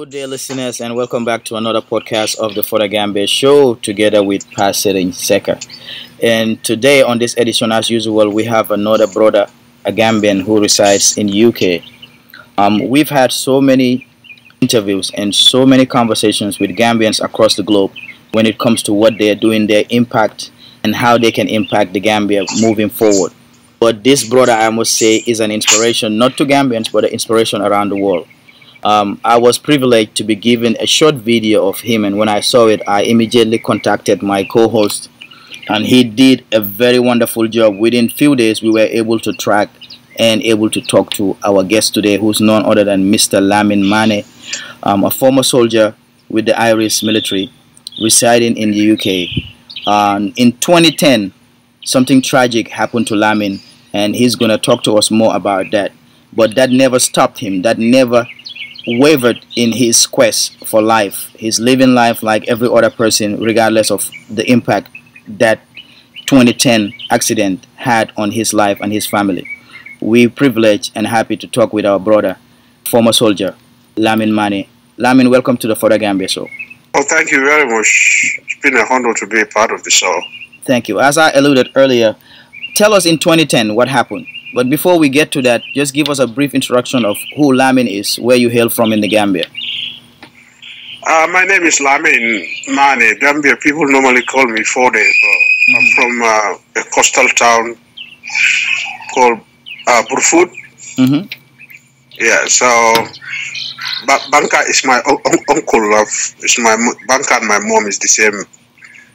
Good day, listeners, and welcome back to another podcast of the For the Gambia Show together with Pastor Seka. And today, on this edition, as usual, we have another brother, a Gambian who resides in UK. Um, we've had so many interviews and so many conversations with Gambians across the globe when it comes to what they're doing, their impact, and how they can impact the Gambia moving forward. But this brother, I must say, is an inspiration not to Gambians, but an inspiration around the world. Um, I was privileged to be given a short video of him, and when I saw it, I immediately contacted my co-host, and he did a very wonderful job. Within few days, we were able to track and able to talk to our guest today, who's none other than Mr. Lamin Manneh, um, a former soldier with the Irish military, residing in the UK. Um, in 2010, something tragic happened to Lamin, and he's going to talk to us more about that. But that never stopped him. That never wavered in his quest for life. He's living life like every other person, regardless of the impact that 2010 accident had on his life and his family. We're privileged and happy to talk with our brother, former soldier, Lamin Manneh. Lamin, welcome to the For the Gambia show. Oh, thank you very much. It's been a honor to be a part of the show. Thank you. As I alluded earlier, tell us in 2010 what happened. But before we get to that, just give us a brief introduction of who Lamin is, where you hail from in the Gambia. Uh, my name is Lamin Manneh. Gambia people normally call me Four Days. Mm-hmm. I'm from uh, a coastal town called uh, Brufut. Mm-hmm. Yeah, so ba- Banka is my un- uncle. Of, is my Banka and my mom is the same.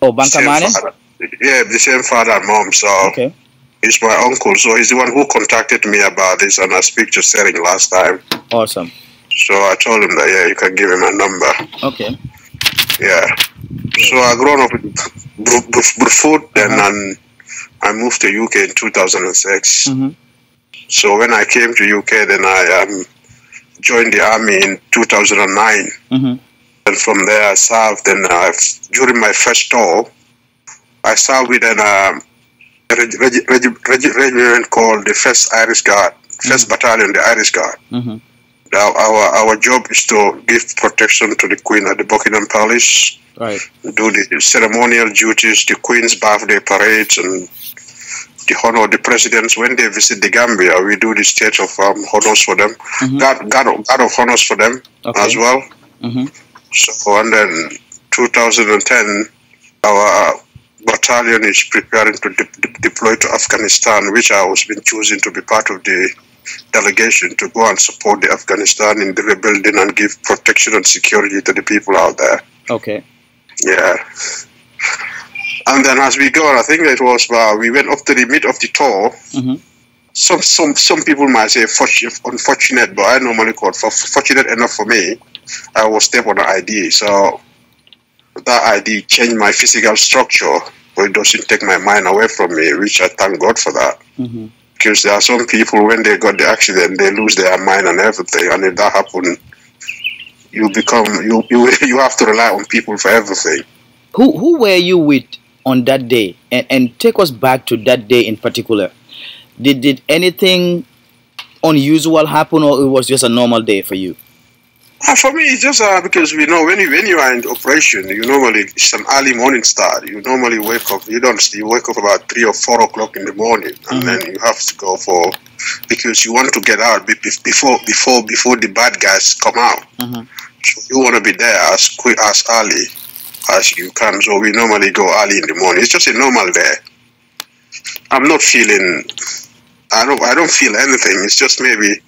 Oh, Banka Manneh? Father. Yeah, the same father and mom. So okay. He's my uncle, so he's the one who contacted me about this, and I speak to Sering last time. Awesome. So I told him that yeah, you can give him a number. Okay. Yeah. So I grown up in Brufut, then uh-huh. and I moved to UK in 2006. Mm-hmm. So when I came to UK, then I um, joined the army in 2009. Mm-hmm. And from there, I served. And uh, during my first tour, I served with an um, reg- reg- reg- regiment called the First Irish Guard, 1st mm-hmm. Battalion, the Irish Guard. Mm-hmm. Now, our our job is to give protection to the Queen at the Buckingham Palace. Right. Do the ceremonial duties, the Queen's birthday parades, and the honor the presidents when they visit the Gambia. We do the state of um, honors for them, mm-hmm. guard, guard, of, guard of honors for them okay. as well. Mm-hmm. So, and then 2010, our battalion is preparing to de- de- deploy to Afghanistan, which I was been chosen to be part of the delegation to go and support the Afghanistan in the rebuilding and give protection and security to the people out there. Okay. Yeah. And then as we go, I think it was uh, we went up to the mid of the tour. Mm-hmm. Some some some people might say unfortunate, but I normally call it fortunate enough for me. I was step on the ID, so that ID changed my physical structure, but it doesn't take my mind away from me, which I thank God for that. Mm-hmm. Because there are some people, when they got the accident, they lose their mind and everything. And if that happens, you become, you, you, you have to rely on people for everything. Who, who were you with on that day? And, and take us back to that day in particular. Did, did anything unusual happen or it was just a normal day for you? Uh, for me, it's just uh, because we know when you when you are in operation, you normally it's an early morning start. You normally wake up. You don't. You wake up about three or four o'clock in the morning, and mm-hmm. then you have to go for because you want to get out before before before the bad guys come out. Mm-hmm. So you want to be there as quick as early as you can. So we normally go early in the morning. It's just a normal day. I'm not feeling. I don't. I don't feel anything. It's just maybe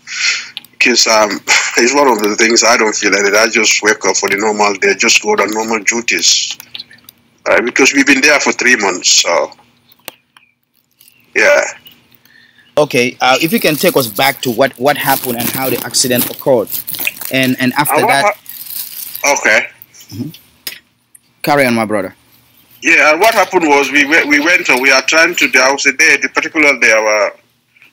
because um, it's one of the things I don't feel like it. I just wake up for the normal day, just go on normal duties. Uh, because we've been there for three months, so yeah. Okay, uh, if you can take us back to what, what happened and how the accident occurred, and and after uh, that. okay. Mm-hmm. Carry on, my brother. Yeah, what happened was we went, we went. We are trying to. There was a day, the particular day, our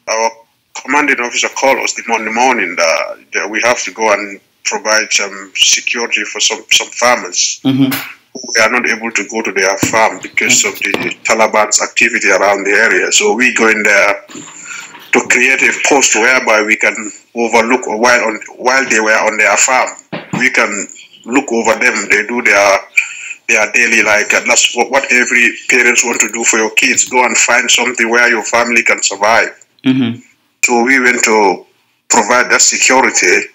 our commanding officer called us the morning morning that, that, we have to go and provide some security for some, some farmers mm-hmm. who are not able to go to their farm because of the Taliban's activity around the area. So we go in there to create a post whereby we can overlook while on while they were on their farm. we can look over them. They do their their daily like uh, that's what, what every parents want to do for your kids. Go and find something where your family can survive. Mm-hmm. So we went to provide that security.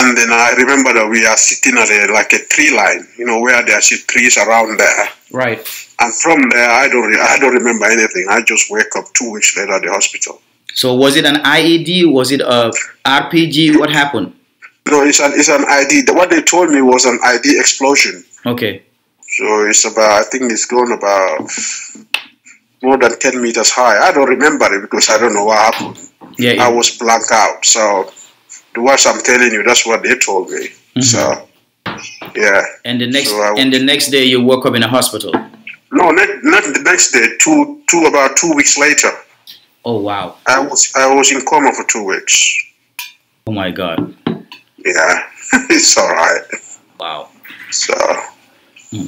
And then I remember that we are sitting at a, like a tree line, you know, where there are trees around there. Right. And from there, I don't, re- I don't remember anything. I just wake up two weeks later at the hospital. So was it an IED? Was it a RPG? What happened? No, it's an, it's an ID. What they told me was an ID explosion. Okay. So it's about, I think it's gone about more than 10 meters high. I don't remember it because I don't know what happened. Yeah. I was blank out. So the words I'm telling you, that's what they told me. So, yeah. and the next so I- and the next day you woke up in a hospital. No, not, not the next day. Two, two about two weeks later, Oh wow. I was I was in coma for two weeks. Oh my god. Yeah, it's all right. Wow. So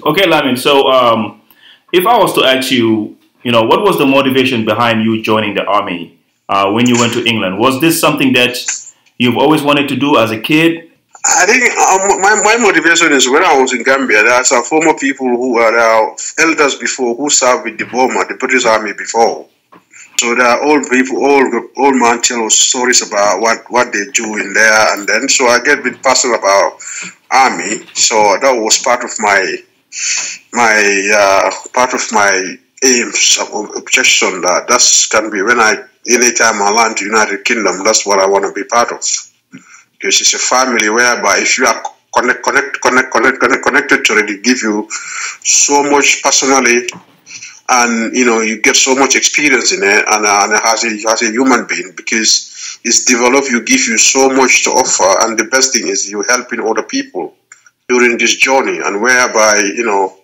Okay, Lamin. So, um, if I was to ask you, you know, what was the motivation behind you joining the army uh, when you went to England? Was this something that you've always wanted to do as a kid? I think um, my, my motivation is when I was in Gambia, there are some former people who are our elders before who served with the Burma, the British Army before. So there are old people, old old man tell us stories about what, what they do in there, and then so I get a bit passionate about army. So that was part of my my uh, part of my objection that that's can be when I anytime I land United Kingdom, that's what I want to be part of. Because it's a family whereby if you are connect, connect, connect, connect, connect, connected to it, it give you so much personally, and you know you get so much experience in it, and, uh, and as a as a human being because it's developed, you give you so much to offer, and the best thing is you helping other people during this journey, and whereby you know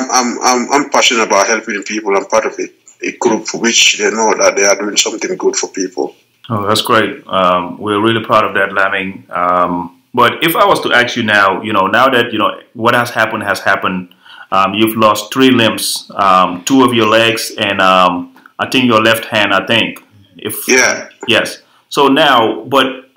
I'm I'm I'm, I'm passionate about helping people. I'm part of a, a group for which they know that they are doing something good for people. Oh, that's great. Um, we're really proud of that, Lamin. Um, but if I was to ask you now, you know, now that you know what has happened has happened, um, you've lost three limbs, um, two of your legs, and um, I think your left hand. I think, if Yeah. Yes. So now, but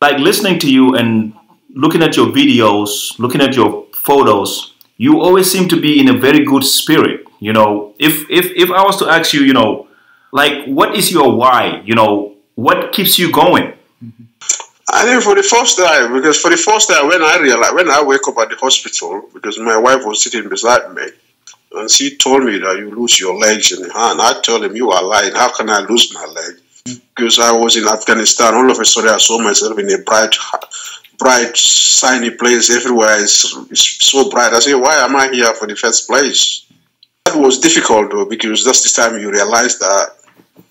like listening to you and looking at your videos, looking at your photos, you always seem to be in a very good spirit. You know, if if if I was to ask you, you know, like what is your why? You know, what keeps you going? I think for the first time, because for the first time when I realized, when I wake up at the hospital, because my wife was sitting beside me, and she told me that you lose your legs and your hand. I told him, you are lying. How can I lose my leg? Mm. Because I was in Afghanistan. All of a sudden, I saw myself in a bright, bright, shiny place. Everywhere It's, is so bright. I say, why am I here for the first place? That was difficult though, because that's the time you realize that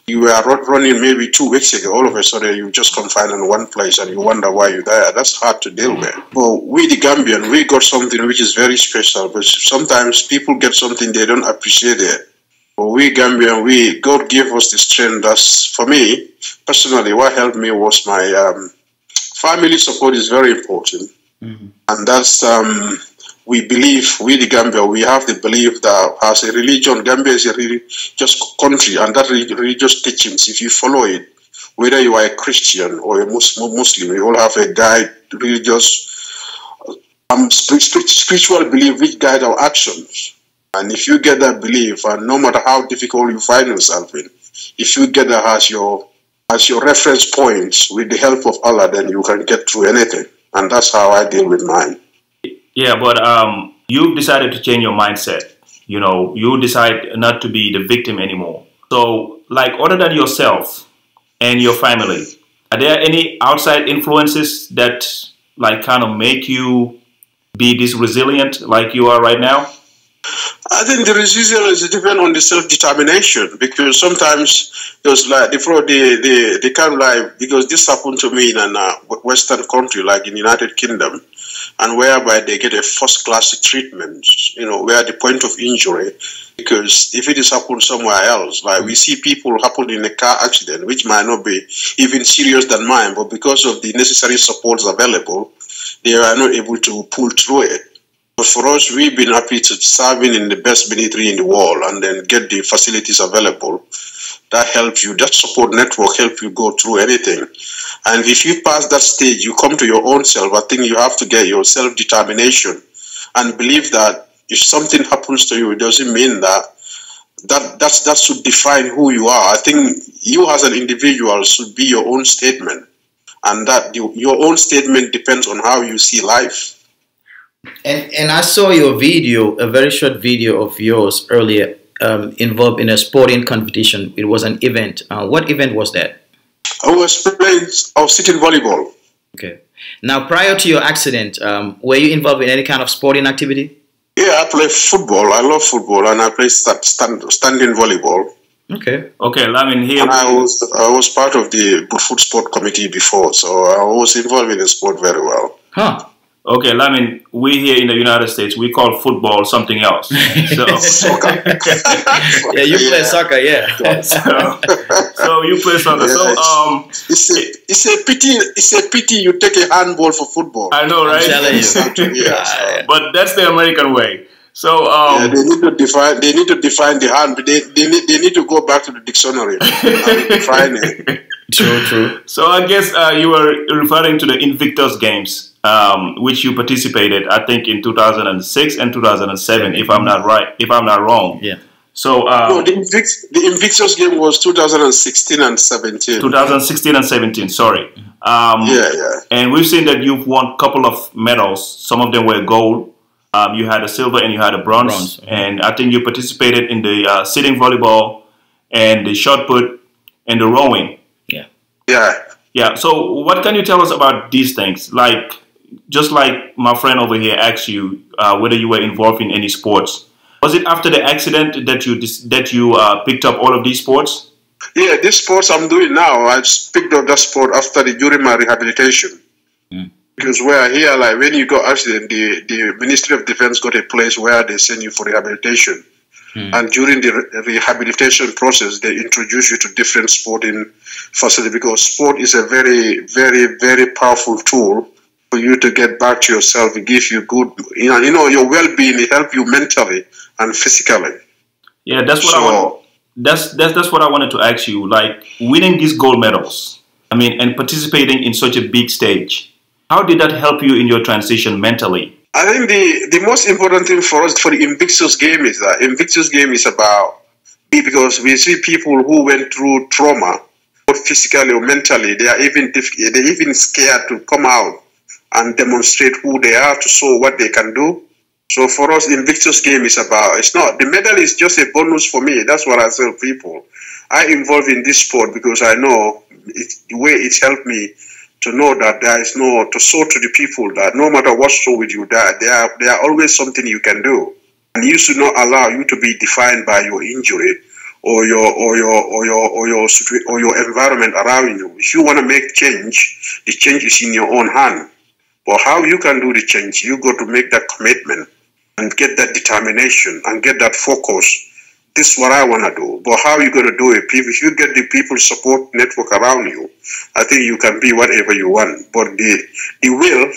you were running maybe two weeks ago, all of a sudden you just confined in one place and you wonder why you're there. That's hard to deal with. But we, the Gambian, we got something which is very special, but sometimes people get something they don't appreciate it. But we Gambian, we God gave us the strength. That's for me personally. What helped me was my um, family support is very important, and that's um, we believe we the Gambia we have the belief that as a religion Gambia is a religious country and that religious teachings if you follow it whether you are a Christian or a Muslim, you all have a guide religious um, spirit, spirit, spiritual belief which guide our actions. And if you get that belief and no matter how difficult you find yourself in if you get that as your as your reference points with the help of Allah then you can get through anything and that's how I deal with mine Yeah, but um, you've decided to change your mindset. You know, you decide not to be the victim anymore. So, like, other than yourself and your family, are there any outside influences that, like, kind of make you be this resilient like you are right now? I think the resilience depends on the self determination because sometimes there's like the the the, the kind of like because this happened to me in a uh, Western country like in United Kingdom, and whereby they get a first class treatment, you know, where the point of injury because if it is happened somewhere else, like we see people happen in a car accident, which might not be even serious than mine, but because of the necessary supports available, they are not able to pull through it. For us, we've been happy to serving in the best military in the world and then get the facilities available. that helps you. That support network help you go through anything. And if you pass that stage, you come to your own self. I think you have to get your self determination and believe that if something happens to you, it doesn't mean that that that's that should define who you are. I think you as an individual should be your own statement, and that you, your own statement depends on how you see life. And and I saw your video, a very short video of yours earlier, um, involved in a sporting competition. It was an event. Uh, what event was that? I was playing. I was sitting volleyball. Okay. Now, prior to your accident, um, were you involved in any kind of sporting activity? Yeah, I play football. I love football, and I play stand, stand, standing volleyball. Okay. Okay, I mean here. And I was I was part of the foot sport committee before, so I was involved in the sport very well. Huh. Okay, I mean, we here in the United States, we call football something else. So, Soccer. Yeah, you play soccer, yeah. so, so you play soccer. So, um, It's a it's a pity it's a pity you take a handball for football. I know, right? telling you. yeah, but that's the American way. So, yeah, um, they need to define they need to define the hand. They, they need they need to go back to the dictionary and define it. True, true. so I guess uh, you were referring to the Invictus Games, um, which you participated, I think, in 2006 and 2007, if I'm not right, if I'm not wrong. Yeah. So, uh, No, the, Invictus, the Invictus game was 2016 and 17. 2016 and 17, sorry. Um, Yeah, yeah. And we've seen that you've won a couple of medals. Some of them were gold. Um, you had a silver and you had a bronze. Bronze, mhm. And I think you participated in the uh, sitting volleyball and the shot put and the rowing. Yeah. Yeah. Yeah. So what can you tell us about these things? Like, just like my friend over here asked you uh, whether you were involved in any sports. Was it after the accident that you that you uh, picked up all of these sports? Yeah, these sports I'm doing now, I picked up that sport after the during my rehabilitation. Because where here, like when you got accident, the, the Ministry of Defense got a place where they send you for rehabilitation. And during the re- rehabilitation process, they introduce you to different sporting facility because sport is a very, very, very powerful tool for you to get back to yourself. It gives you good, you know, you know your well-being. It helps you mentally and physically. Yeah, that's what I want. That's that's that's what I wanted to ask you. Like winning these gold medals, I mean, and participating in such a big stage. How did that help you in your transition mentally? I think the, the most important thing for us for the Invictus game is that Invictus game is about because we see people who went through trauma, both physically or mentally. They are even diff- they're even scared to come out and demonstrate who they are to show what they can do. So for us, Invictus game is about it's not the medal is just a bonus for me. That's what I tell people. I involve in this sport because I know it, the way it helped me to know that there is no to show to the people that no matter what's wrong with you, that there are there are always something you can do, and you should not allow you to be defined by your injury or your or your or your or your or your environment around you. If you want to make change, the change is in your own hand. But how you can do the change, you got to make that commitment and get that determination and get that focus. This is what I want to do. But how you going to do it? If you get the people support network around you, I think you can be whatever you want. But the the will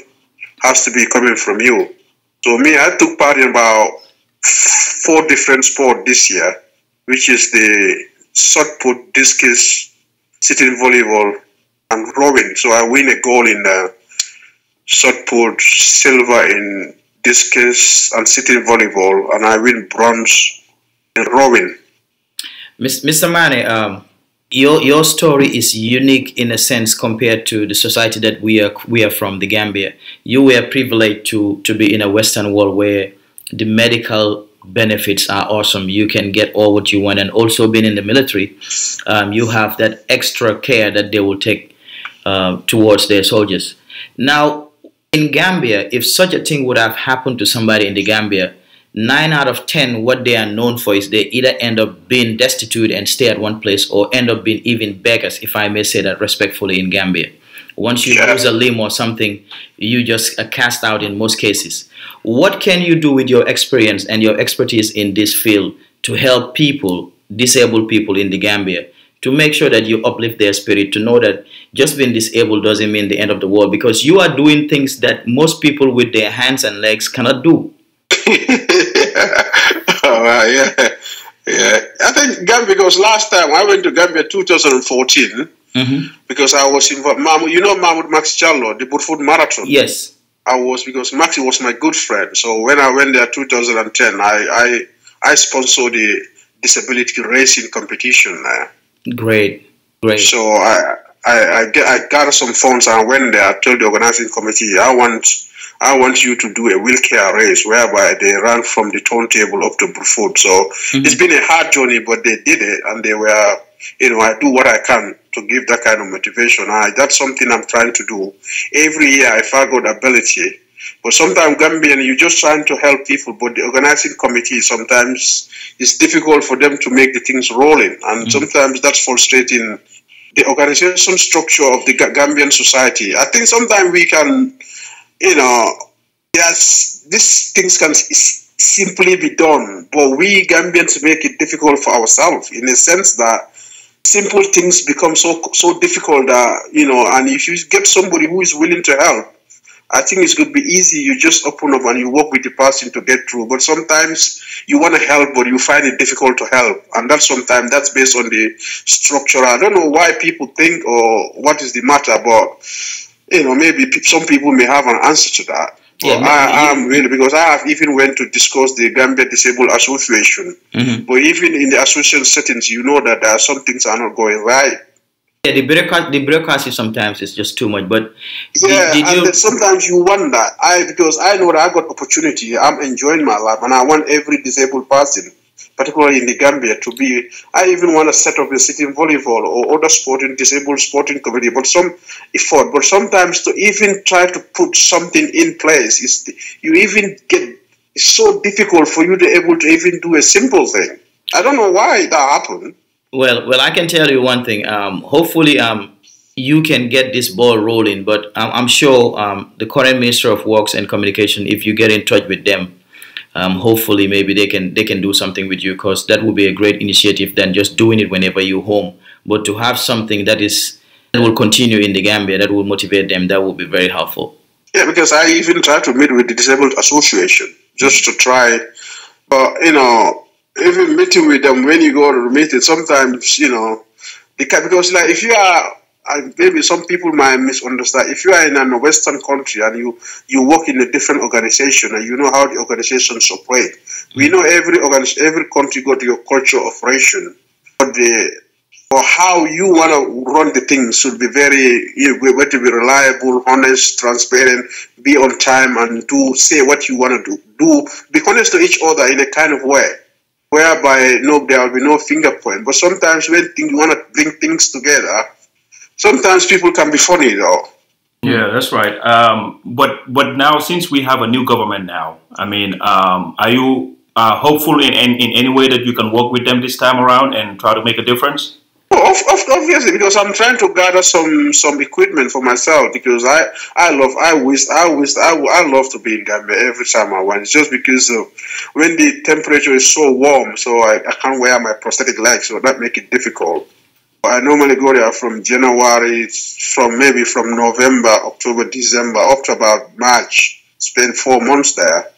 has to be coming from you. So me, I took part in about four different sports this year, which is the shot put, discus, sitting volleyball, and rowing. So I win a gold in the shot put, silver in discus and sitting volleyball, and I win bronze in rowing. Mr. Manneh, um, your your story is unique in a sense compared to the society that we are we are from, the Gambia. You were privileged to to be in a Western world where the medical benefits are awesome. You can get all what you want, and also being in the military, um, you have that extra care that they will take uh, towards their soldiers. Now, in Gambia, if such a thing would have happened to somebody in the Gambia, nine out of ten, what they are known for is they either end up being destitute and stay at one place, or end up being even beggars, if I may say that respectfully, in Gambia. Once you Yeah. lose a limb or something, you just are cast out in most cases. What can you do with your experience and your expertise in this field to help people, disabled people in the Gambia, to make sure that you uplift their spirit, to know that just being disabled doesn't mean the end of the world because you are doing things that most people with their hands and legs cannot do. oh, yeah. Yeah, I think Gambia because last time I went to Gambia 2014 Mm-hmm. because I was involved. Mahmoud, you know Mahmoud Max Jallo, the Brufut Marathon. Yes. I was because Maxi was my good friend. So when I went there 2010, I I, I sponsored the disability racing competition there. Great. Great. So I I I, get, I got some funds and went there. I told the organizing committee I want I want you to do a wheelchair race whereby they ran from the turntable up to Brufut. So mm-hmm. it's been a hard journey, but they did it and they were you know I do what I can to give that kind of motivation. I, that's something I'm trying to do every year if I got ability. But sometimes Gambian, you're just trying to help people, but the organizing committee sometimes it's difficult for them to make the things rolling, and mm. sometimes that's frustrating. The organization structure of the Gambian society. I think sometimes we can, you know, yes, these things can simply be done, but we Gambians make it difficult for ourselves in the sense that simple things become so so difficult that you know and if you get somebody who is willing to help i think it's going to be easy. You just open up and you work with the person to get through. But sometimes you want to help but you find it difficult to help. And that's sometimes that's based on the structure. I don't know why people think or what is the matter but you know maybe some people may have an answer to that. Yeah, I, am really because I have even went to discuss the Gambia Disabled Association, Mhm. but even in the association settings, you know that there are some things are not going right. Yeah, the bureaucracy, the bureaucracy sometimes is just too much. But Yeah, did, and you? then sometimes you wonder. I because I know that I got opportunity. I'm enjoying my life, and I want every disabled person, particularly in the Gambia, to be. I even want to set up a sitting volleyball or other sporting disabled sporting committee. But some effort. But sometimes to even try to put something in place is you even get. It's so difficult for you to able to even do a simple thing. I don't know why that happened. Well, well, I can tell you one thing. Um, hopefully, um, you can get this ball rolling. But I'm, I'm sure um, the current Minister of Works and Communication, if you get in touch with them, um, hopefully maybe they can they can do something with you because that would be a great initiative than just doing it whenever you're home. But to have something that is that will continue in the Gambia, that will motivate them, that will be very helpful. Yeah, because I even tried to meet with the disabled association just to try, but you know, even meeting with them when you go to the meeting, sometimes you know, because, like if you are, maybe some people might misunderstand. If you are in a Western country and you you work in a different organization and you know how the organizations operate, we know every organi- every country got your culture operation, but the or how you want to run the things should be very you know, to be reliable, honest, transparent, be on time, and do say what you want to do. Do be honest to each other in a kind of way whereby no there will be no finger point. But sometimes when you want to bring things together, sometimes people can be funny though. Yeah, that's right. Um, but but now since we have a new government now, I mean, um, are you uh, hopeful in, in in any way that you can work with them this time around and try to make a difference? Of, of, obviously, because I'm trying to gather some some equipment for myself because I I love I wish I wish I, I love to be in Gambia every time I want. It's just because when the temperature is so warm, so I, I can't wear my prosthetic legs, so that make it difficult. I normally go there from January, from maybe from November, October, December, up to about March. Spend four months there,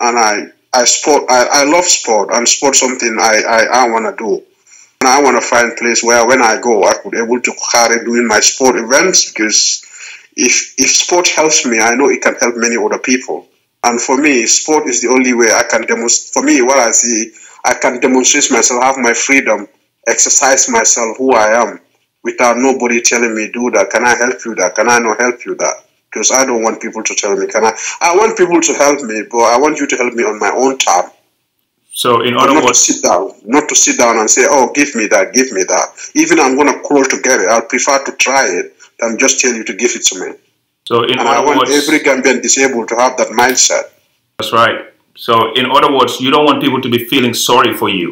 and I I sport. I, I love sport, and sport something I I, I want to do. And I want to find a place where when I go, I could be able to carry doing my sport events because if if sport helps me, I know it can help many other people. And for me, sport is the only way I can demonstrate. For me, what I see, I can demonstrate myself, have my freedom, exercise myself, who I am, without nobody telling me, do that. Can I help you that? Can I not help you that? Because I don't want people to tell me, can I? I want people to help me, but I want you to help me on my own time. So in other not to words, sit down, not to sit down and say, "Oh, give me that, give me that." Even I'm gonna crawl to get it. I'll prefer to try it than just tell you to give it to me. so in And I want words, every Gambian disabled to have that mindset. that's right. So in other words, you don't want people to be feeling sorry for you.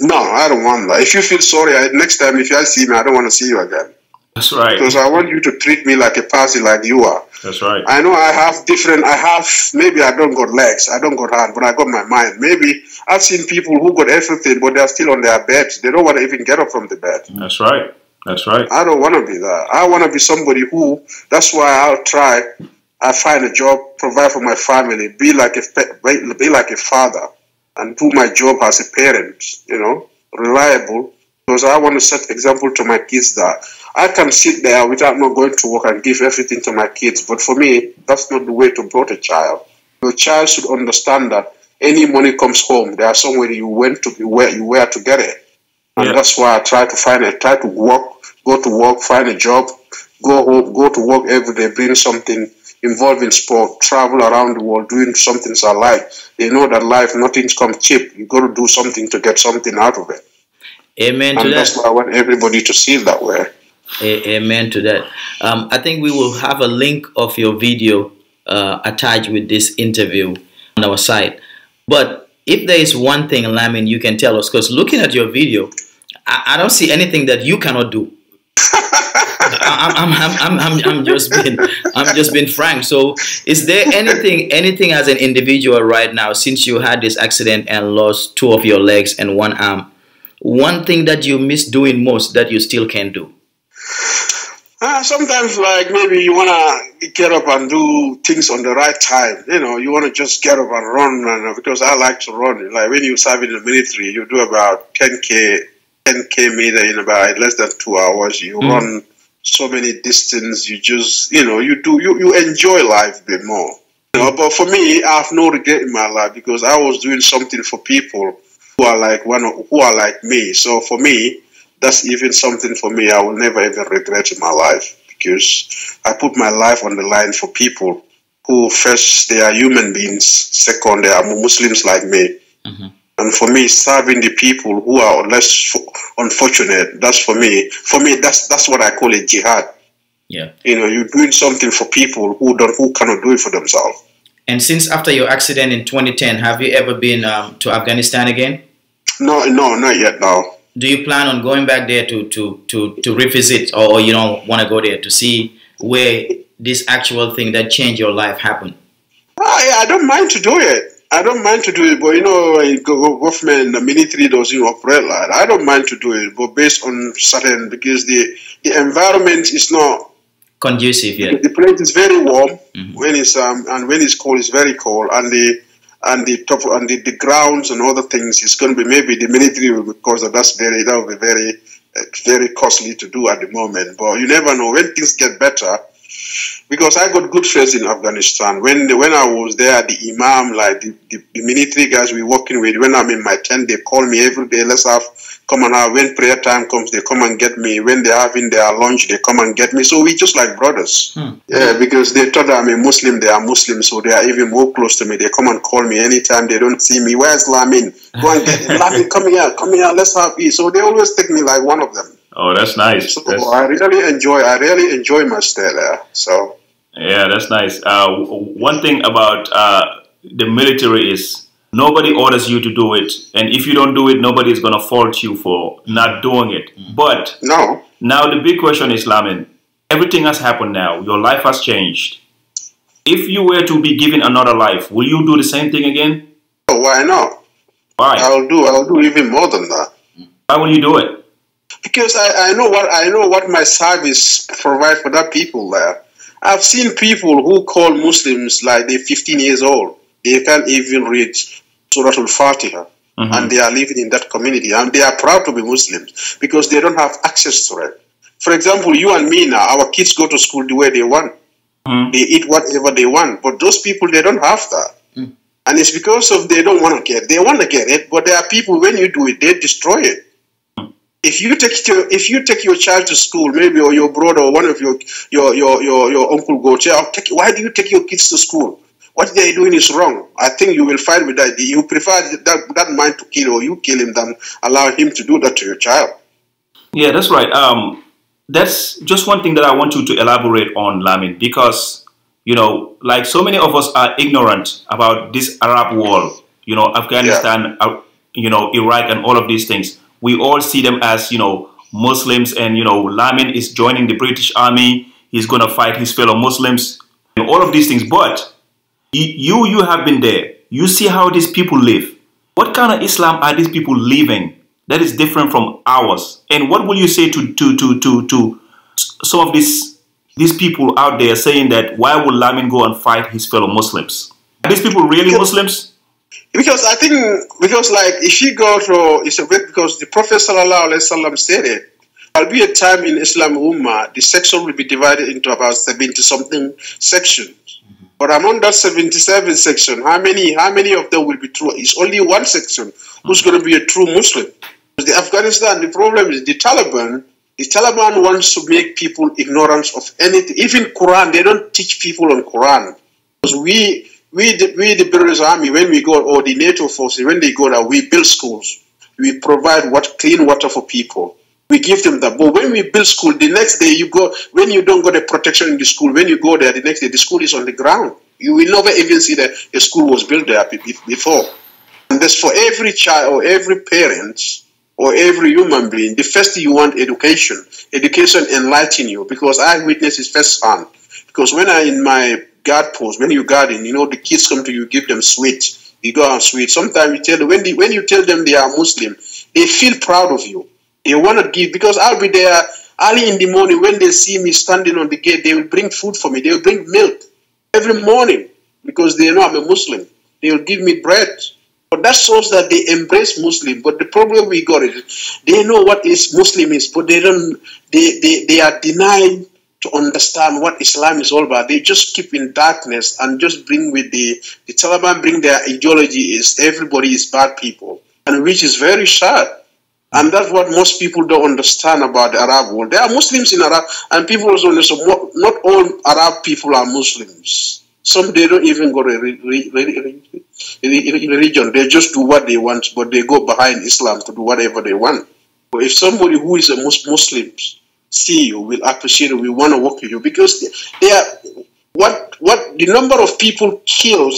No, I don't want that. If you feel sorry, I, next time if you see me, I don't want to see you again That's right. because I want you to treat me like a person like you are. That's right. I know I have different. I have maybe I don't got legs, I don't got hand, but I got my mind. Maybe I've seen people who got everything, but they're still on their beds. They don't want to even get up from the bed. That's right. That's right. I don't want to be that. I want to be somebody who. That's why I'll try. I find a job, provide for my family, be like a be like a father, and do my job as a parent. You know, reliable, because I want to set example to my kids that I can sit there without not going to work and give everything to my kids. But for me, that's not the way to brought a child. Your child should understand that any money comes home, there are somewhere you went to where you were to get it. And yeah. that's why I try to find a try to work, go to work, find a job, go home, go to work every day, bring something involved in sport, travel around the world doing something I like. They know that life, nothing's come cheap. You got to do something to get something out of it. Amen and to that's that. why I want everybody to see it that way. Amen to that. Um, I think we will have a link of your video uh, attached with this interview on our site. But if there is one thing, Lamin, you can tell us, because looking at your video, I, I, don't see anything that you cannot do. I'm, I'm, I'm, I'm, I'm just being I'm just being frank. So, is there anything anything as an individual right now, since you had this accident and lost two of your legs and one arm, one thing that you miss doing most that you still can do? Uh, sometimes, like maybe you wanna get up and do things on the right time. You know, you wanna just get up and run, and uh, because I like to run. Like when you serve in the military, you do about 10k, 10k meter in about less than two hours. You mm. run so many distance. You just, you know, you do you you enjoy life a bit more. You know, but for me, I have no regret in my life because I was doing something for people who are like one who are like me. So for me, that's even something for me I will never even regret in my life because I put my life on the line for people who first they are human beings, second they are Muslims like me. Mm-hmm. And for me, serving the people who are less unfortunate, that's for me. For me, that's that's what I call a jihad. Yeah. You know, you're doing something for people who don't who cannot do it for themselves. And since after your accident in 2010, have you ever been um, to Afghanistan again? No, no, not yet. No do you plan on going back there to to to, to revisit or you don't want to go there to see where this actual thing that changed your life happened? Oh, yeah, i don't mind to do it. I don't mind to do it but you know government the military doesn't operate like i don't mind to do it but based on certain because the the environment is not conducive yet the place is very warm. Mm-hmm. when it's um and when it's cold it's very cold. And the and the top and the, the grounds and other things is going to be maybe the military because that's very that will be very uh, very costly to do at the moment. But you never know when things get better. Because I got good friends in Afghanistan. When when I was there, the imam, like the, the, the military guys we working with, when I'm in my tent, they call me every day. Let's have come on now. When prayer time comes, they come and get me. When they're having their lunch, they come and get me. So we just like brothers. Hmm. Yeah, because they thought I'm a Muslim, they are Muslim, so they are even more close to me. They come and call me anytime they don't see me. Where's Lamin? Go and get Lamin, come here, come here, let's have it. So they always take me like one of them. Oh, that's nice. So that's... I really enjoy. I really enjoy my stay there. So. Yeah, that's nice. Uh, one thing about uh, the military is Nobody orders you to do it, and if you don't do it, nobody is going to fault you for not doing it. Mm. But no. Now the big question is, Lamin, everything has happened now. Your life has changed. If you were to be given another life, will you do the same thing again? Oh, why not? Why? I'll do. I'll do even more than that. Why will you do it? Because I, I know what I know what my service provide for that people there. I've seen people who call Muslims like they're 15 years old they can't even read Surah Al-Fatiha. Mm-hmm. And they are living in that community. And they are proud to be Muslims because they don't have access to it. For example, you and me now, our kids go to school the way they want. Mm-hmm. They eat whatever they want. But those people, they don't have that. Mm-hmm. And it's because of they don't want to get. They want to get it, but there are people when you do it, they destroy it. If you take your if you take your child to school, maybe or your brother or one of your your your your, your uncle go, oh, take, why do you take your kids to school? what they're doing is wrong. I think you will find with that. You prefer that, that man to kill or you kill him than allow him to do that to your child. Yeah, that's right. Um, that's just one thing that I want you to elaborate on, Lamin, because, you know, like so many of us are ignorant about this Arab world, you know, Afghanistan, yeah. uh, you know, Iraq and all of these things. We all see them as, you know, Muslims and, you know, Lamin is joining the British army. He's going to fight his fellow Muslims and all of these things. But you, you have been there. You see how these people live. What kind of Islam are these people living that is different from ours? And what will you say to, to, to, to, to some of these, these people out there saying that why would Lamin go and fight his fellow Muslims? Are these people really Muslims? Because I think because like if you go to it's a bit because the Prophet sallallahu alaihi wasallam said it. There'll be a time in Islam Ummah the section will be divided into about seventy something sections. Mm-hmm. But among that seventy-seven section, how many how many of them will be true? It's only one section who's going to be a true Muslim. The Afghanistan, the problem is the Taliban. The Taliban wants to make people ignorant of anything. Even Quran, they don't teach people on Quran. Because we we the, we the British Army, when we go, or the NATO forces, when they go there, we build schools. We provide what clean water for people. We give them that. But when we build school, the next day you go, when you don't got a protection in the school, when you go there, the next day the school is on the ground. You will never even see that a school was built there before. And that's for every child or every parent or every human being. The first thing you want education. Education enlighten you because I witnessed it firsthand. Because when I in my guard post, when you guarding, you know the kids come to you, give them sweets. You go out sweet. Sometimes you tell them when, when you tell them they are Muslim, they feel proud of you. They want to give because I'll be there early in the morning when they see me standing on the gate. They will bring food for me. They will bring milk every morning because they know I'm a Muslim. They will give me bread. But that shows that they embrace Muslim. But the problem we got is they know what is Muslim is, but they don't. They they, they are denying to understand what Islam is all about. They just keep in darkness and just bring with the the Taliban bring their ideology is everybody is bad people, and which is very sad. And that's what most people don't understand about the Arab world. There are Muslims in Arab, and people also understand not all Arab people are Muslims. Some they don't even go to religion. They just do what they want, but they go behind Islam to do whatever they want. But if somebody who is a Muslim see you, will appreciate it, will want to work with you because they are what what the number of people killed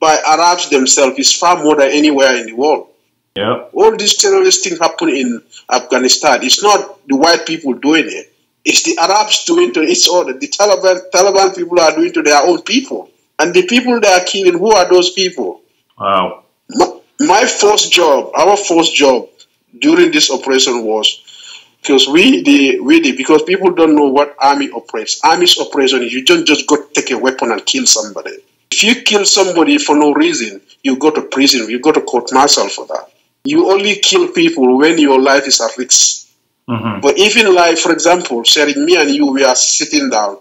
by Arabs themselves is far more than anywhere in the world. Yeah. All these terrorist things happen in Afghanistan. It's not the white people doing it. It's the Arabs doing to its own. The Taliban Taliban people are doing to their own people. And the people they are killing, who are those people? Wow. My, my first job, our first job during this operation was because we the we the because people don't know what army operates. Army's operation is you don't just go take a weapon and kill somebody. If you kill somebody for no reason, you go to prison. You go to court martial for that. You only kill people when your life is at risk. Mm-hmm. But even like, for example, sharing me and you, we are sitting down,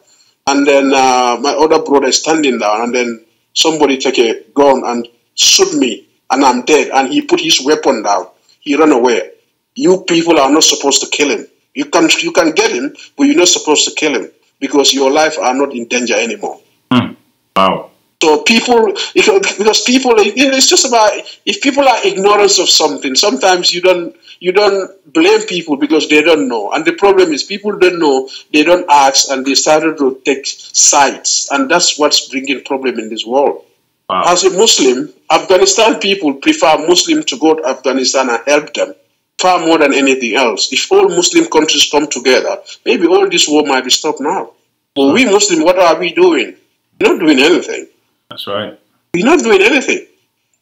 and then uh, my other brother is standing down, and then somebody take a gun and shoot me, and I'm dead, and he put his weapon down. He run away. You people are not supposed to kill him. You can you can get him, but you're not supposed to kill him because your life are not in danger anymore. Mm. Wow. So people, because people, it's just about if people are ignorant of something. Sometimes you don't you don't blame people because they don't know, and the problem is people don't know, they don't ask, and they started to take sides, and that's what's bringing problem in this world. Wow. As a Muslim, Afghanistan people prefer Muslim to go to Afghanistan and help them far more than anything else. If all Muslim countries come together, maybe all this war might be stopped now. But we Muslim, what are we doing? We're not doing anything. That's right. We're not doing anything.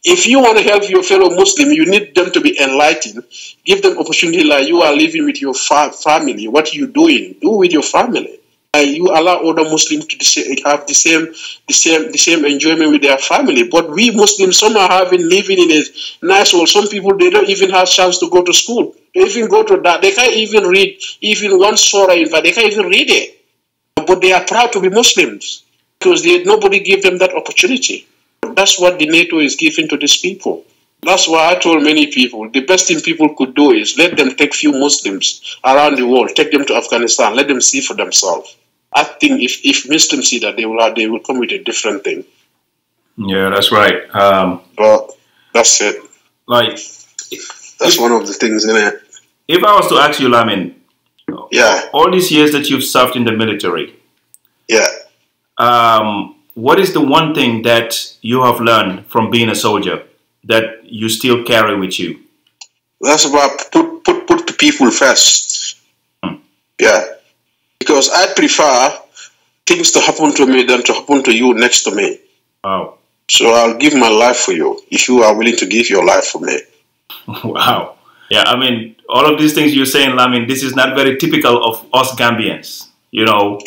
If you want to help your fellow Muslim, you need them to be enlightened. Give them opportunity like you are living with your fa- family. What are you doing? Do with your family. You allow other Muslims to have the same, the same, the same enjoyment with their family. But we Muslims, some are having living in a nice world. Some people they don't even have chance to go to school. They even go to that. They can't even read even one surah. In fact, they can't even read it. But they are proud to be Muslims because they, nobody gave them that opportunity. That's what the NATO is giving to these people. That's why I told many people the best thing people could do is let them take few Muslims around the world, take them to Afghanistan, let them see for themselves. I think if, if Muslims see that, they will have, they will come with a different thing. Yeah, that's right. Um, But that's it. like, That's one of the things in it. if I was to ask you, Lamin, Yeah, all these years that you've served in the military, yeah. um, what is the one thing that you have learned from being a soldier that you still carry with you? That's about put put put the people first. Yeah, because I prefer things to happen to me than to happen to you next to me. Wow. So I'll give my life for you if you are willing to give your life for me. Wow. Yeah, I mean, all of these things you're saying, Lamin, this is not very typical of us Gambians. You know,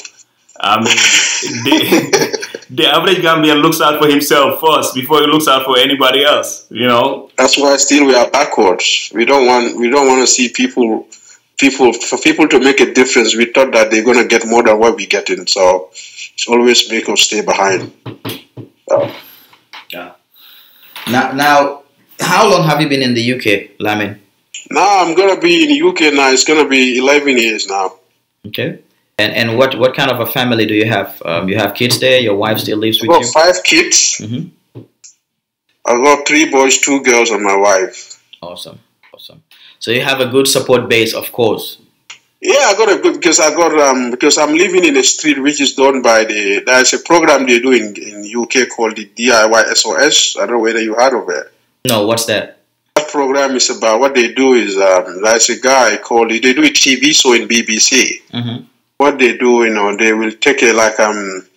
I mean, the, the average Gambian looks out for himself first before he looks out for anybody else. You know. That's why still we are backwards. We don't want we don't want to see people people for people to make a difference. We thought that they're gonna get more than what we get in, so it's always make us stay behind. So, Yeah. Now, now, how long have you been in the UK, Lamin? now I'm gonna be in the UK now. It's gonna be 11 years now. Okay. And and what what kind of a family do you have? Um, you have kids there. Your wife still lives I've with got you. five kids. Mhm. I've got three boys, two girls, and my wife. Awesome. So you have a good support base, of course. Yeah, I got a good because I got um because I'm living in a street which is done by the there's a program they do in in UK called the DIY SOS. I don't know whether you heard of it. No, what's that? That program is about what they do is um there's a guy called they do a TV show in BBC. Mm-hmm. What they do, you know, they will take a like um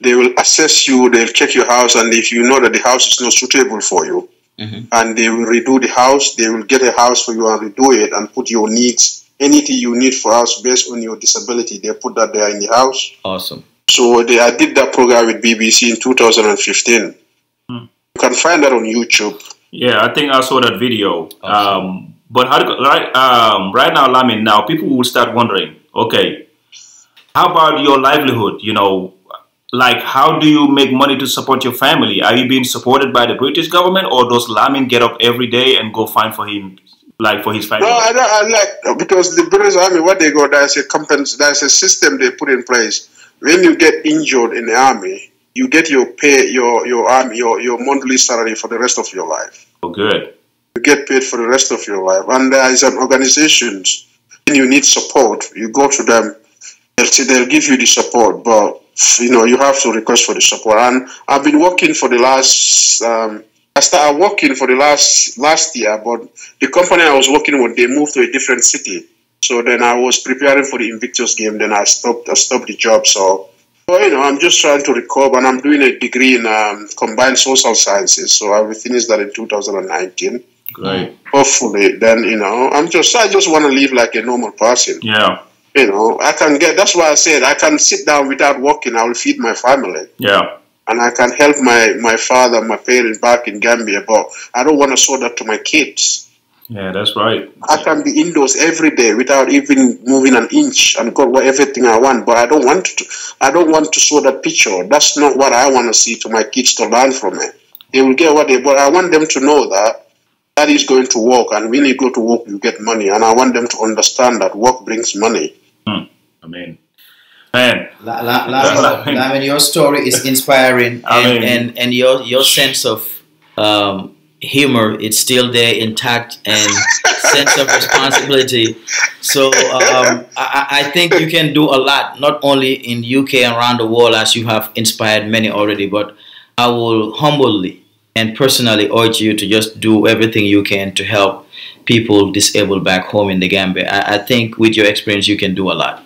they will assess you, they'll check your house, and if you know that the house is not suitable for you, Mhm. and they will redo the house, they will get a house for you and redo it and put your needs, anything you need for us based on your disability, they put that there in the house. Awesome. So they, I did that program with BBC in 2015. Hmm. You can find that on YouTube. Yeah, I think I saw that video. Awesome. Um, but how right um, right now, Lamin, now people will start wondering, okay, how about your livelihood? You know, like how do you make money to support your family? Are you being supported by the British government, or does Lamin get up every day and go find for him, like for his family? No, I, I like because the British Army, what they got, there's a compens- there's a system they put in place. When you get injured in the army, you get your pay, your your army, your your monthly salary for the rest of your life. oh, good. You get paid for the rest of your life, and there is an organizations. When you need support, you go to them. They'll they'll give you the support, but you know you have to request for the support. And I've been working for the last. Um, I started working for the last last year, but the company I was working with they moved to a different city. So then I was preparing for the Invictus game. Then I stopped. I stopped the job. So, well, you know, I'm just trying to recover, and I'm doing a degree in um, combined social sciences. So I will finish that in 2019 Great. hopefully then you know i'm just i just want to live like a normal person Yeah. You know i can get that's why i said i can sit down without working. I will feed my family. Yeah. and i can help my my father my parents back in gambia but i don't want to show that to my kids. Yeah, that's right. i can be indoors every day without even moving an inch and got what- everything i want but i don't want to i don't want to show that picture. That's not what i want to see to my kids to learn from it. They will get what they but i want them to know that that is going to work. And when you go to work you get money. And i want them to understand that work brings money I mean, man, La, la, la, I mean, your story is inspiring, I and, mean- and, and your your sense of um, humor it's still there intact, and sense of responsibility. So um, I, I think you can do a lot, not only in UK and around the world, as you have inspired many already. But I will humbly and personally urge you to just do everything you can to help people disabled back home in the Gambia. I, I think with your experience, you can do a lot.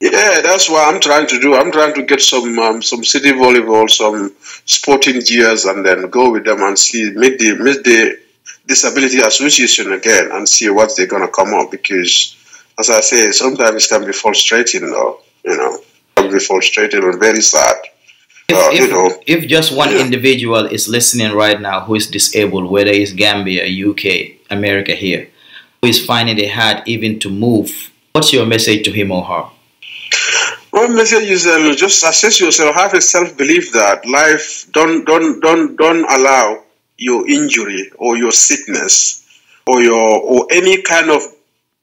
yeah that's what i'm trying to do i'm trying to get some um, some sitting volleyball some sporting gears and then go with them and see meet the meet the disability association again and see what they're going to come up because as i say sometimes it can be frustrating though you know it can be frustrating and very sad If, Uh, you know. if just one Yeah. individual is listening right now who is disabled, whether it's Gambia, UK, America here, who is finding it hard even to move, what's your message to him or her? One message is um, just assess yourself. Have a self belief that life don't don't don't don't allow your injury or your sickness or your or any kind of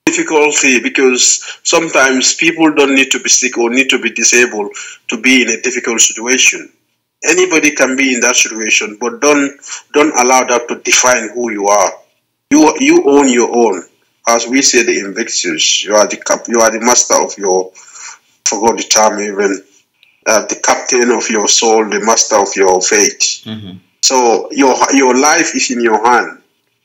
difficulty because sometimes people don't need to be sick or need to be disabled to be in a difficult situation. Anybody can be in that situation, but don't don't allow that to define who you are. You you own your own. As we say the Invictus, you are the cap, you are the master of your forgot the term even uh, the captain of your soul, the master of your fate. Mhm. So your your life is in your hand,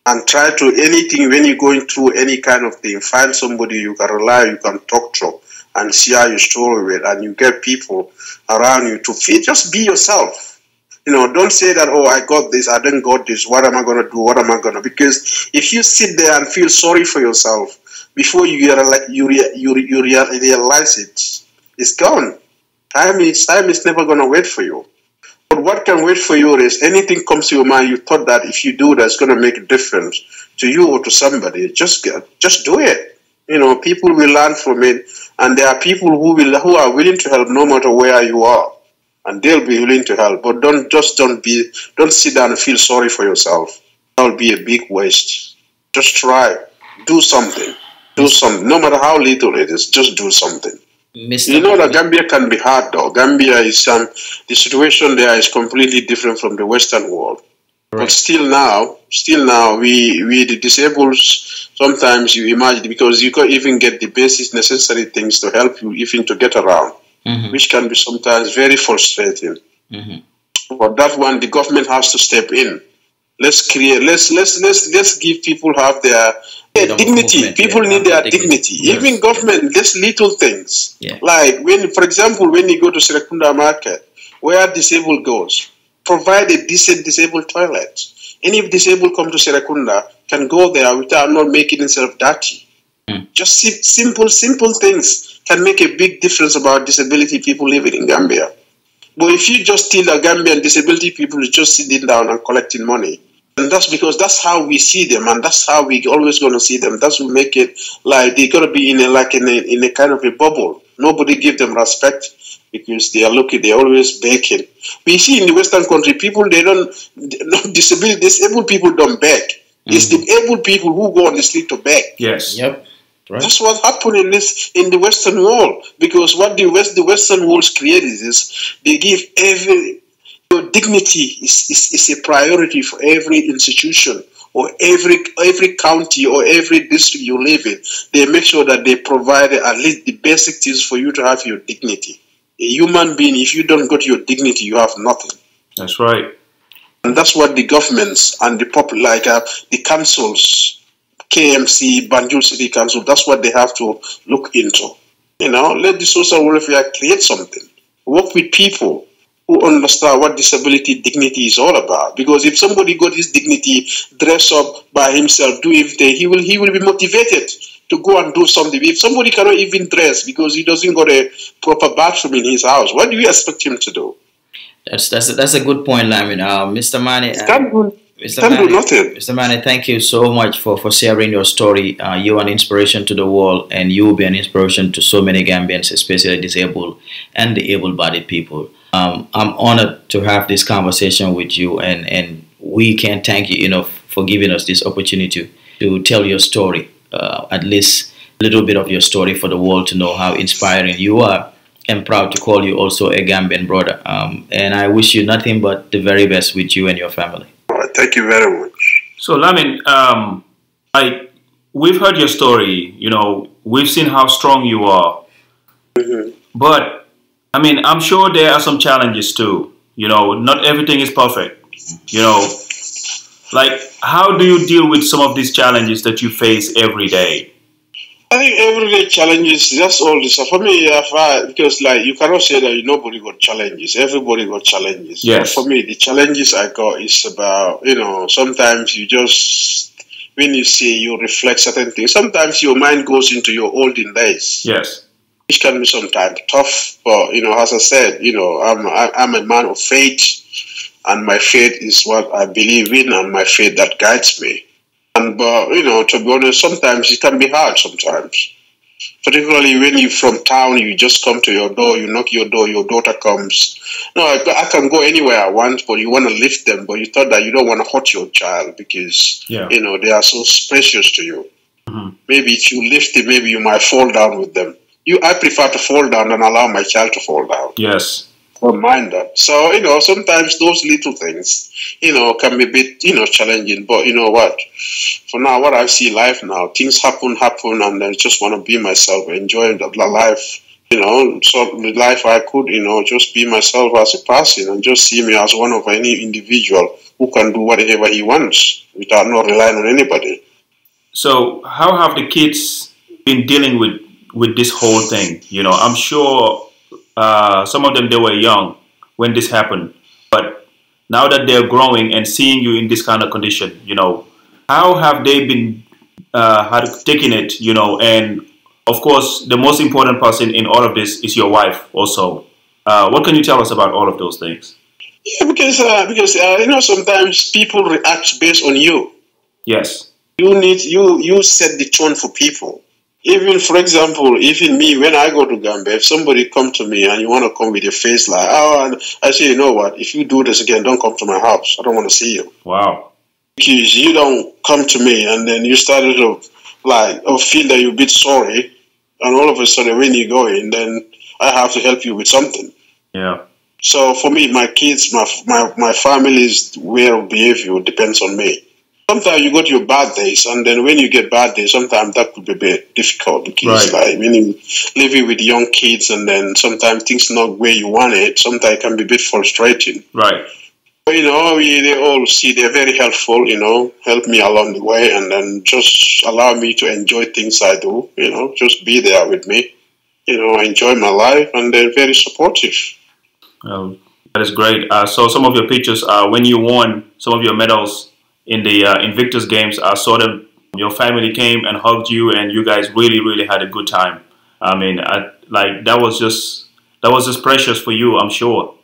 and try to anything when you're going through any kind of thing, find somebody you can rely, you can talk to, and share your story with, and you get people around you to feel. Just be yourself. You know, don't say that. Oh, I got this. I didn't got this. What am I gonna do? What am I gonna? Because if you sit there and feel sorry for yourself before you realize, you, you, you rea- realize it, it's gone. Time is time is never gonna wait for you. But what can wait for you is anything comes to your mind, you thought that if you do that, it's going to make a difference to you or to somebody. Just just do it. You know, people will learn from it, and there are people who will who are willing to help no matter where you are, and they'll be willing to help. But don't just don't be don't sit down and feel sorry for yourself. That'll be a big waste. Just try, do something, do something. No matter how little it is, just do something. Mr. You know that Gambia can be hard though. Gambia is um, the situation there is completely different from the Western world. But still now, still now, we we the disabled sometimes you imagine because you can't even get the basic necessary things to help you even to get around, Mhm, which can be sometimes very frustrating. mhm. But that one, the government has to step in. Let's create. Let's let's let's let's give people have their, their dignity. movement, People yeah, need their dignity. dignity. Yes. Even government, just little things. Yeah. Like when, for example, when you go to Serekunda Market, where disabled goes, provide a decent disabled toilet. Any disabled come to Serekunda can go there without not making himself dirty. Hmm. Just sim- simple, simple things can make a big difference about disability people living in Gambia. But if you just tell the Gambian disability people is just sitting down and collecting money, and that's because that's how we see them, and that's how we always going to see them. That's what make it like they got to be in a like in a, in a kind of a bubble. Nobody give them respect because they are looking. They're always begging. We see in the Western country, people they don't disabled disabled people don't beg. It's mm. the able people who go on the street to beg. Yes. Yep. Right. That's what happened in this in the Western world because what the West the Western world's created is they give every your dignity is, is, is a priority for every institution or every every county or every district you live in. They make sure that they provide at least the basic things for you to have your dignity. A human being, if you don't got your dignity, you have nothing. That's right. And that's what the governments and the people, like uh, the councils, KMC, Banjul City Council, that's what they have to look into. You know, let the social welfare create something. Work with people who understand what disability dignity is all about. Because if somebody got his dignity, dressed up by himself, do everything, he will he will be motivated to go and do something. If somebody cannot even dress because he doesn't got a proper bathroom in his house, what do you expect him to do? That's that's a, that's a good point, Lamin. Uh, Mr. Manneh, uh, Mr. can't do Manneh, nothing. Mr. Manneh, thank you so much for, for sharing your story. Uh, you're an inspiration to the world, and you will be an inspiration to so many Gambians, especially disabled and the able-bodied people. Um, I'm honored to have this conversation with you, and, and we can't thank you enough for giving us this opportunity to tell your story, uh, at least a little bit of your story for the world to know how inspiring you are. And proud to call you also a Gambian brother. Um, and I wish you nothing but the very best with you and your family. Thank you very much. So, Lamin, um, I we've heard your story. You know, we've seen how strong you are, Mhm. but I mean, I'm sure there are some challenges too. You know, not everything is perfect. You know, like how do you deal with some of these challenges that you face every day? I think everyday challenges, that's all this. For me, I, because like you cannot say that nobody got challenges. Everybody got challenges. Yes. But for me, the challenges I got is about, you know, sometimes you just, when you see, you reflect certain things. Sometimes your mind goes into your olden days, Yes. which can be sometimes tough. But, you know, as I said, you know, I'm, I- I'm a man of faith, and my faith is what I believe in, and my faith that guides me. And but you know, to be honest, sometimes it can be hard. Sometimes, particularly when you're from town, you just come to your door, you knock your door, your daughter comes. No, I, I can go anywhere I want, but you want to lift them, but you thought that you don't want to hurt your child because Yeah. you know they are so precious to you. Mhm. Maybe if you lift it, maybe you might fall down with them. You, I prefer to fall down than allow my child to fall down Yes. Don't mind that. So, you know, sometimes those little things, you know, can be a bit, you know, challenging. But you know what? For now, what I see life now, things happen, happen, and I just want to be myself, enjoy the the life. You know, so the life I could, you know, just be myself as a person and just see me as one of any individual who can do whatever he wants without not relying on anybody. So, how have the kids been dealing with with this whole thing? You know, I'm sure uh, some of them they were young when this happened, but now that they're growing and seeing you in this kind of condition, you know, how have they been uh, had taking it? You know, and of course, the most important person in all of this is your wife. Also, uh, what can you tell us about all of those things? Yeah, because uh, because uh, you know sometimes people react based on you. Yes. You need you you set the tone for people. Even for example, even me when I go to Gambia, if somebody come to me and you want to come with your face like oh, I say you know what, if you do this again, don't come to my house. I don't want to see you. Wow. Because you don't come to me and then you started to like or feel that you're a bit sorry, and all of a sudden when you go in, then I have to help you with something. Yeah. So for me, my kids, my my my family's way of behavior depends on me. Sometimes you go to your bad days, and then when you get bad days, sometimes that could be a bit difficult because, Right. like, you living with young kids, and then sometimes things not where you want it, sometimes it can be a bit frustrating. Right. But, you know, we they all see they're very helpful. You know, help me along the way, and then just allow me to enjoy things I do. You know, just be there with me. You know, enjoy my life, and they're very supportive. Well, that is great. Uh, so some of your pictures, uh, when you won some of your medals in the uh, Invictus Games, I saw them. Your family came and hugged you, and you guys really, really had a good time. I mean, I, like that was just that was just precious for you, I'm sure.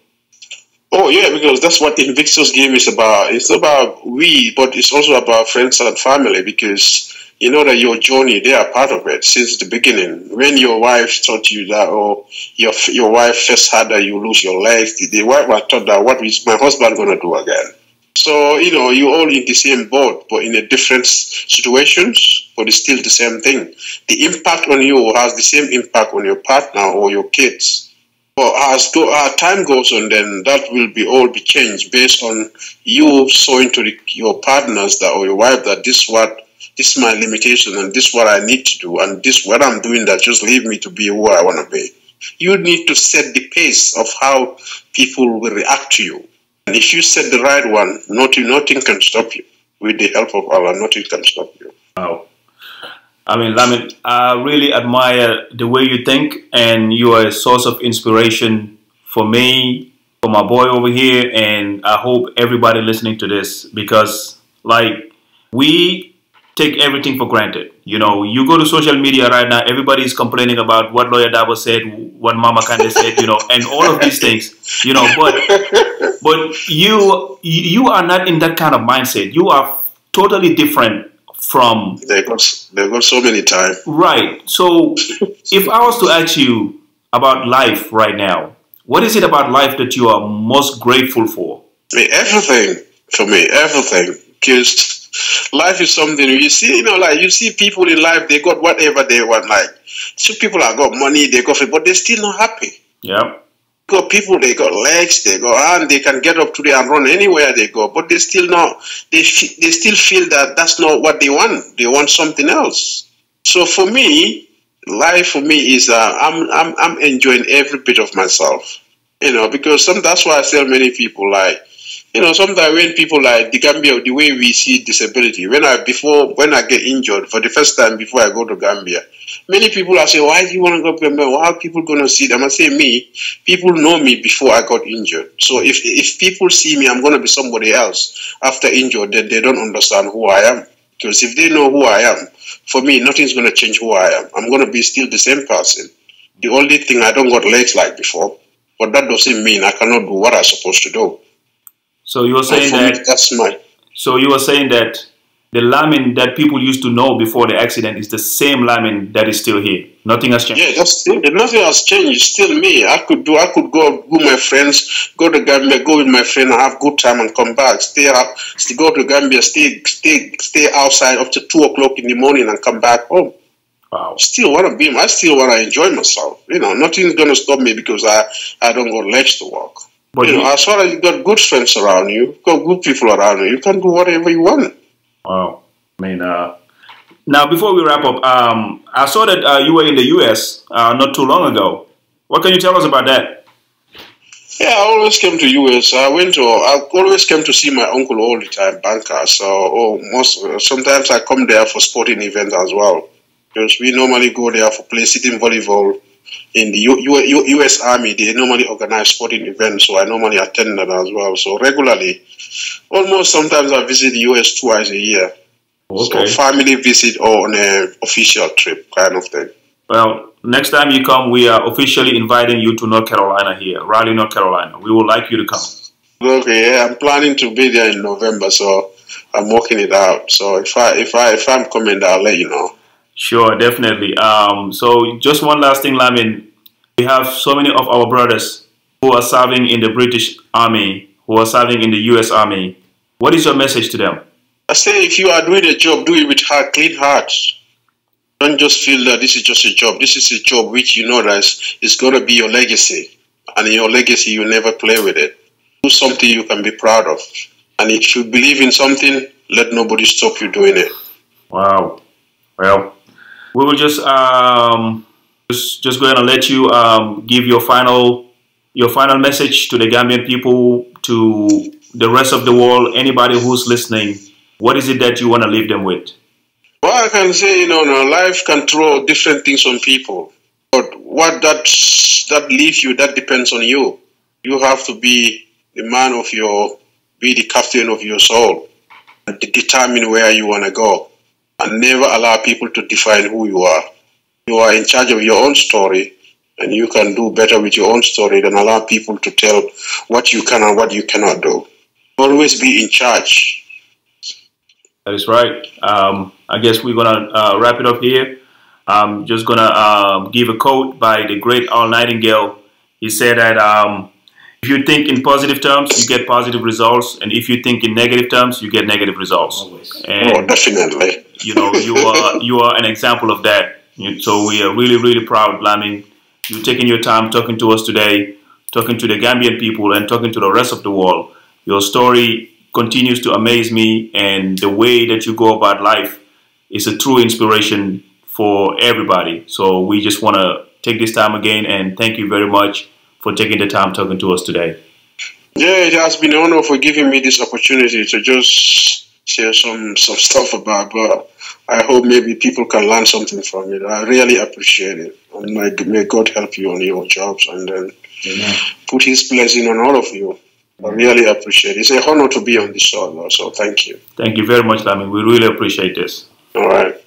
Oh yeah, because that's what Invictus game is about. It's about we, but it's also about friends and family because you know that your journey, they are part of it since the beginning. When your wife taught you that, or your your wife first had that you lose your legs, the, wife taught that what is my husband gonna do again? So you know you're all in the same boat, but in a different situations, but it's still the same thing. The impact on you has the same impact on your partner or your kids. But as go, uh, time goes on, then that will be all be changed based on you showing to the, your partners that or your wife that this what this is my limitation and this is what I need to do and this what I'm doing that just leave me to be who I want to be. You need to set the pace of how people will react to you. And if you set the right one, nothing nothing can stop you. With the help of Allah, nothing can stop you. Wow. I mean, Lamin, I really admire the way you think, and you are a source of inspiration for me, for my boy over here, and I hope everybody listening to this because, like, we take everything for granted. You know, you go to social media right now, everybody is complaining about what Lawyer Dabo said, what Mama Kande said, you know, and all of these things, you know, but but you you are not in that kind of mindset. You are totally different from They got they got so many times. Right. So, if I was to ask you about life right now, what is it about life that you are most grateful for? I mean, everything for me, everything. Because life is something you see, you know, like you see people in life, they got whatever they want. Like some people have got money, they got, it, but they're still not happy. Yeah. Got people, they got legs, they got hand, they can get up today and run anywhere they go, but they still not. They they still feel that that's not what they want. They want something else. So for me, life for me is uh, I'm I'm I'm enjoying every bit of myself. You know, because some that's why I tell many people like you know, sometimes when people like the Gambia, the way we see disability, when I before when I get injured for the first time before I go to Gambia, many people are saying, "Why do you want to go to Gambia? Why are people going to see them?" I say, "Me, people know me before I got injured. So if if people see me, I'm going to be somebody else after injured. Then they don't understand who I am. Because if they know who I am, for me, nothing's going to change who I am. I'm going to be still the same person. The only thing I don't got legs like before, but that doesn't mean I cannot do what I'm supposed to do." So you were saying me, that. that's my So you were saying that the Lamin that people used to know before the accident is the same Lamin that is still here. Nothing has changed. yeah. That's still nothing has changed. It's still me. I could do. I could go with my friends, go to Gambia, go with my friend, and have good time and come back. Stay up, stay, go to Gambia, stay, stay, stay outside up to two o'clock in the morning and come back home. Wow. Still want to be. I still want to enjoy myself. You know, nothing's gonna stop me because I I don't got legs to walk. But you know, you- as far as you got good friends around you, you've got good people around you, you can do whatever you want. Wow. I mean, uh, now before we wrap up, um, I saw that uh, you were in the U.S. Uh, not too long ago. What can you tell us about that? Yeah, I always came to US. I went to. I always came to see my uncle all the time, banker. So, oh, most sometimes I come there for sporting events as well, because we normally go there for play sitting volleyball. In the U, U, U, U.S. Army, they normally organize sporting events, so I normally attend that as well. So regularly, almost sometimes I visit the U.S. twice a year. Okay. So family visit or on a official trip kind of thing. Well, next time you come, we are officially inviting you to North Carolina here, Raleigh, North Carolina. We would like you to come. Okay, yeah, I'm planning to be there in November, so I'm working it out. So if I if I if I'm coming, I'll let you know. Sure, definitely. Um, so just one last thing, Lamin. We have so many of our brothers who are serving in the British Army, who are serving in the U.S. Army. What is your message to them? I say, if you are doing a job, do it with heart, clean heart. Don't just feel that this is just a job. This is a job which you know that is is going to be your legacy, and in your legacy, you never play with it. Do something you can be proud of, and if you believe in something, let nobody stop you doing it. Wow. Well, we will just um, just just going to let you um, give your final your final message to the Gambian people, to the rest of the world, anybody who's listening. What is it that you want to leave them with? Well, I can say, you know, life can throw different things on people, but what that that leaves you, that depends on you. You have to be the man of your, be the captain of your soul, and determine where you want to go, and never allow people to define who you are. You are in charge of your own story, and you can do better with your own story than allow people to tell what you can and what you cannot do. Always be in charge. That is right. Um, I guess we're gonna uh, wrap it up here. I'm just gonna uh, give a quote by the great Earl Nightingale. He said that um, if you think in positive terms, you get positive results, and if you think in negative terms, you get negative results. Always. And, oh, definitely. You know, you are you are an example of that. So we are really, really proud, Lamin. You're taking your time talking to us today, talking to the Gambian people, and talking to the rest of the world. Your story continues to amaze me, and the way that you go about life is a true inspiration for everybody. So we just want to take this time again and thank you very much for taking the time talking to us today. Yeah, it has been an honor for giving me this opportunity to just share some some stuff about. But I hope maybe people can learn something from it. I really appreciate it. And may, may God help you on your jobs and then Amen. put His blessing on all of you. I really appreciate it. It's an honor to be on the show, so thank you. Thank you very much, Lamin. We really appreciate this. All right.